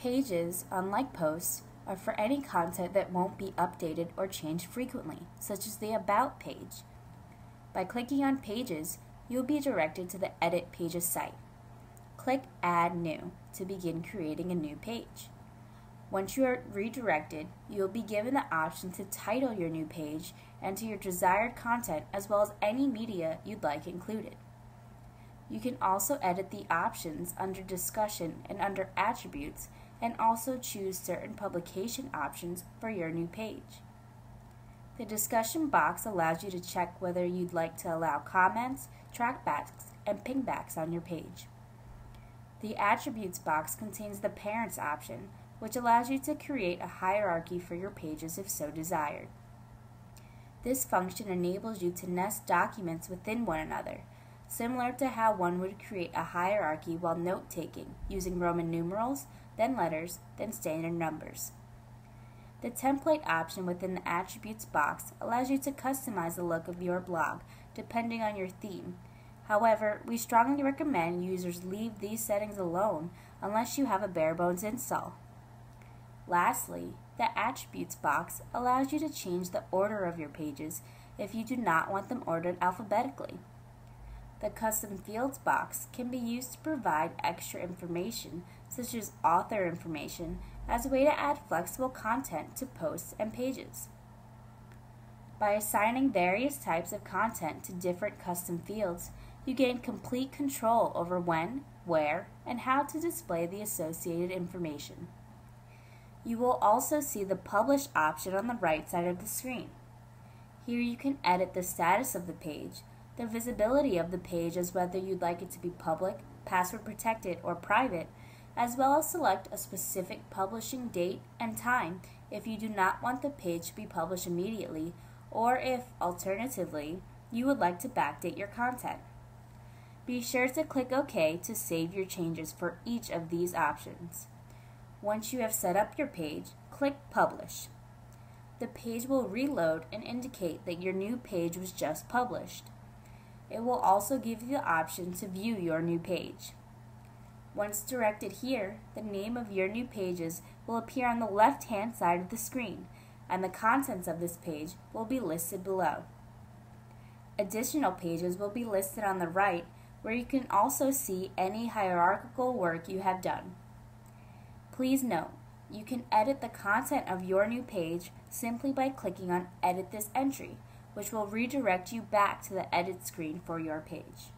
Pages, unlike posts, are for any content that won't be updated or changed frequently, such as the About page. By clicking on Pages, you'll be directed to the Edit Pages site. Click Add New to begin creating a new page. Once you are redirected, you will be given the option to title your new page and to your desired content as well as any media you'd like included. You can also edit the options under Discussion and under Attributes and also choose certain publication options for your new page. The discussion box allows you to check whether you'd like to allow comments, trackbacks, and pingbacks on your page. The Attributes box contains the Parents option, which allows you to create a hierarchy for your pages if so desired. This function enables you to nest documents within one another, similar to how one would create a hierarchy while note-taking, using Roman numerals, then letters, then standard numbers. The template option within the Attributes box allows you to customize the look of your blog depending on your theme. However, we strongly recommend users leave these settings alone unless you have a bare bones install. Lastly, the Attributes box allows you to change the order of your pages if you do not want them ordered alphabetically. The Custom Fields box can be used to provide extra information, such as author information, as a way to add flexible content to posts and pages. By assigning various types of content to different custom fields, you gain complete control over when, where, and how to display the associated information. You will also see the Publish option on the right side of the screen. Here you can edit the status of the page, the visibility of the page is whether you'd like it to be public, password protected, or private, as well as select a specific publishing date and time if you do not want the page to be published immediately or if, alternatively, you would like to backdate your content. Be sure to click OK to save your changes for each of these options. Once you have set up your page, click Publish. The page will reload and indicate that your new page was just published. It will also give you the option to view your new page. Once directed here, the name of your new pages will appear on the left-hand side of the screen, and the contents of this page will be listed below. Additional pages will be listed on the right, where you can also see any hierarchical work you have done. Please note, you can edit the content of your new page simply by clicking on Edit this entry, which will redirect you back to the edit screen for your page.